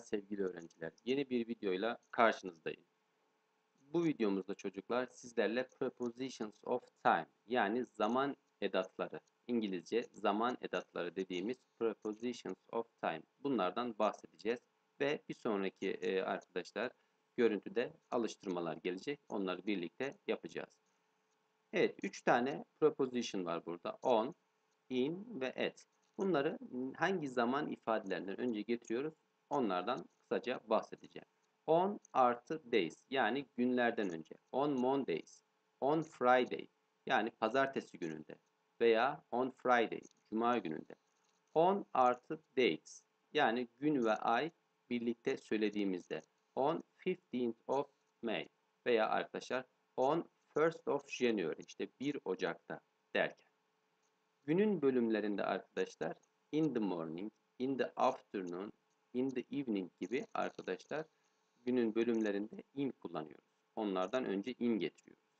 Sevgili öğrenciler. Yeni bir videoyla karşınızdayım. Bu videomuzda çocuklar sizlerle prepositions of time yani zaman edatları, İngilizce zaman edatları dediğimiz prepositions of time bunlardan bahsedeceğiz. Ve bir sonraki e, arkadaşlar görüntüde alıştırmalar gelecek. Onları birlikte yapacağız. Evet, 3 tane preposition var burada. On, in ve at. Bunları hangi zaman ifadelerinden önce getiriyoruz? Onlardan kısaca bahsedeceğim. On artı days yani günlerden önce. On Mondays, on Friday yani pazartesi gününde veya on Friday, cuma gününde. On artı dates yani gün ve ay birlikte söylediğimizde. On 15th of May veya arkadaşlar on 1st of January işte 1 Ocak'ta derken. Günün bölümlerinde arkadaşlar in the morning, in the afternoon, in the evening gibi arkadaşlar günün bölümlerinde in kullanıyoruz. Onlardan önce in getiriyoruz.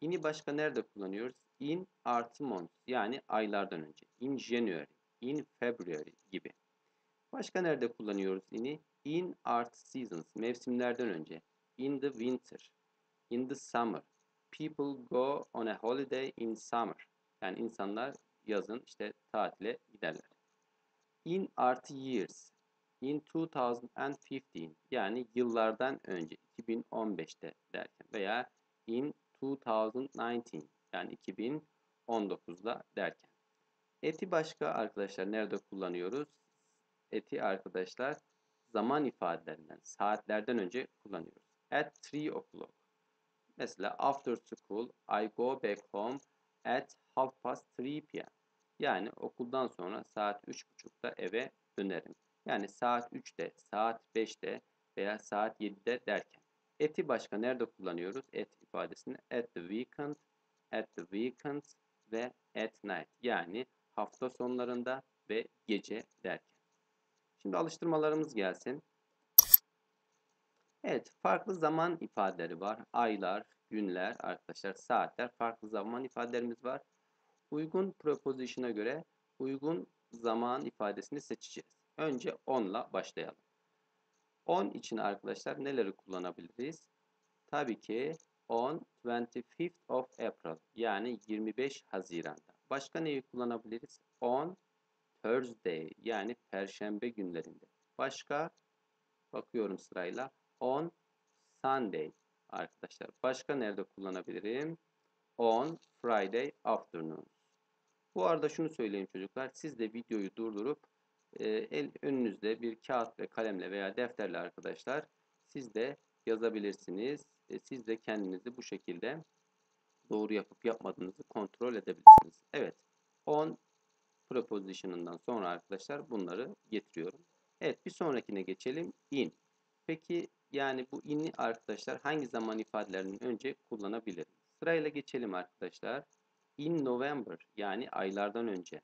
In'i başka nerede kullanıyoruz? In artı month yani aylardan önce. In January, in February gibi. Başka nerede kullanıyoruz in'i? In artı seasons, mevsimlerden önce. In the winter, in the summer. People go on a holiday in summer. Yani insanlar yazın işte tatile giderler. In artı years. In 2015 yani yıllardan önce 2015'te derken veya in 2019 yani 2019'da derken. Eti başka arkadaşlar nerede kullanıyoruz? Eti arkadaşlar zaman ifadelerinden, saatlerden önce kullanıyoruz. At 3 o'clock. Mesela after school I go back home at half past 3 p.m. Yani okuldan sonra saat 3.30'da eve dönerim. Yani saat 3'te, saat 5'te veya saat 7'de derken. Eti başka nerede kullanıyoruz? Et ifadesini at the weekend, at the weekend ve at night. Yani hafta sonlarında ve gece derken. Şimdi alıştırmalarımız gelsin. Evet, farklı zaman ifadeleri var. Aylar, günler, arkadaşlar saatler, farklı zaman ifadelerimiz var. Uygun preposition'a göre uygun zaman ifadesini seçeceğiz. Önce on'la başlayalım. On için arkadaşlar neleri kullanabiliriz? Tabii ki on 25th of April yani 25 Haziran'da. Başka neyi kullanabiliriz? On Thursday yani Perşembe günlerinde. Başka bakıyorum sırayla. On Sunday arkadaşlar. Başka nerede kullanabilirim? On Friday afternoon. Bu arada şunu söyleyeyim çocuklar. Siz de videoyu durdurup e, el önünüzde bir kağıt ve kalemle veya defterle arkadaşlar siz de yazabilirsiniz. E, siz de kendinizi bu şekilde doğru yapıp yapmadığınızı kontrol edebilirsiniz. Evet. On preposition'ından sonra arkadaşlar bunları getiriyorum. Evet bir sonrakine geçelim. In. Peki yani bu in'i arkadaşlar hangi zaman ifadelerinin önce kullanabilirim? Sırayla geçelim arkadaşlar. In November yani aylardan önce.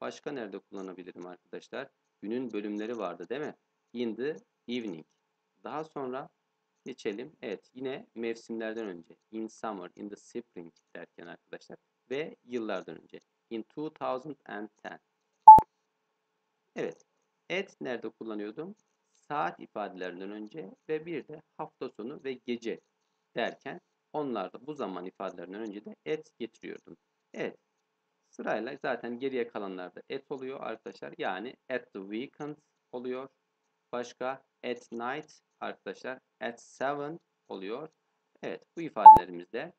Başka nerede kullanabilirim arkadaşlar? Günün bölümleri vardı değil mi? In the evening. Daha sonra geçelim. Evet yine mevsimlerden önce. In summer, in the spring derken arkadaşlar. Ve yıllardan önce. In 2010. Evet. At nerede kullanıyordum? Saat ifadelerinden önce ve bir de hafta sonu ve gece derken onlarda bu zaman ifadelerinden önce de at getiriyordum. Evet. Sırayla zaten geriye kalanlarda at oluyor arkadaşlar. Yani at the weekend oluyor. Başka at night arkadaşlar at 7 oluyor. Evet bu ifadelerimizde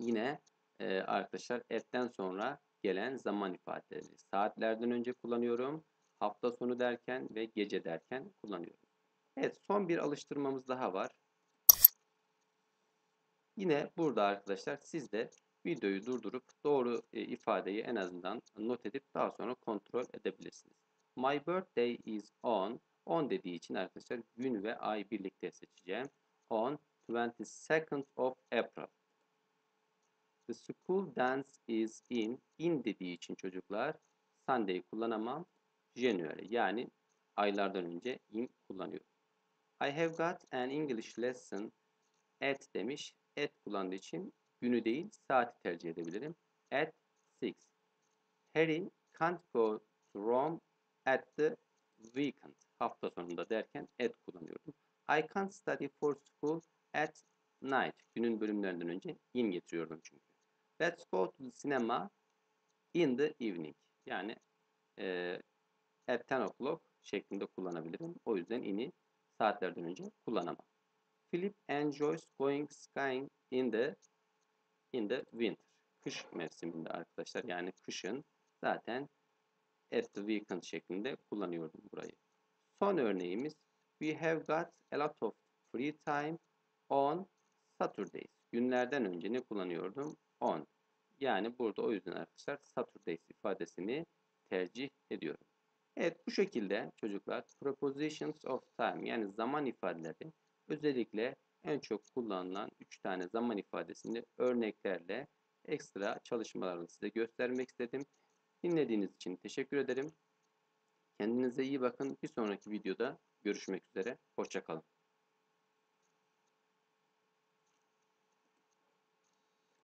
yine e, arkadaşlar at'ten sonra gelen zaman ifadeleri. Saatlerden önce kullanıyorum. Hafta sonu derken ve gece derken kullanıyorum. Evet son bir alıştırmamız daha var. Yine burada arkadaşlar siz de videoyu durdurup doğru e, ifadeyi en azından not edip daha sonra kontrol edebilirsiniz. My birthday is on. On dediği için arkadaşlar gün ve ay birlikte seçeceğim. On 22nd of April. The school dance is in. In dediği için çocuklar Sunday'i kullanamam. January yani aylardan önce in kullanıyorum. I have got an English lesson at demiş. At kullandığı için günü değil saati tercih edebilirim. At 6. Harry can't go to Rome at the weekend. hafta sonunda derken at kullanıyordum. I can't study for school at night. Günün bölümlerinden önce in getiriyordum çünkü. Let's go to the cinema in the evening. Yani e, at 10 o'clock şeklinde kullanabilirim. O yüzden in'i saatlerden önce kullanamam. Philip enjoys going skiing in the in the winter. Kış mevsiminde arkadaşlar. Yani kışın zaten at the weekend şeklinde kullanıyordum burayı. Son örneğimiz We have got a lot of free time on Saturdays. Günlerden önce ne kullanıyordum? On. Yani burada o yüzden arkadaşlar Saturdays ifadesini tercih ediyorum. Evet bu şekilde çocuklar prepositions of time yani zaman ifadeleri özellikle en çok kullanılan 3 tane zaman ifadesini örneklerle ekstra çalışmalarını size göstermek istedim. Dinlediğiniz için teşekkür ederim. Kendinize iyi bakın. Bir sonraki videoda görüşmek üzere. Hoşçakalın.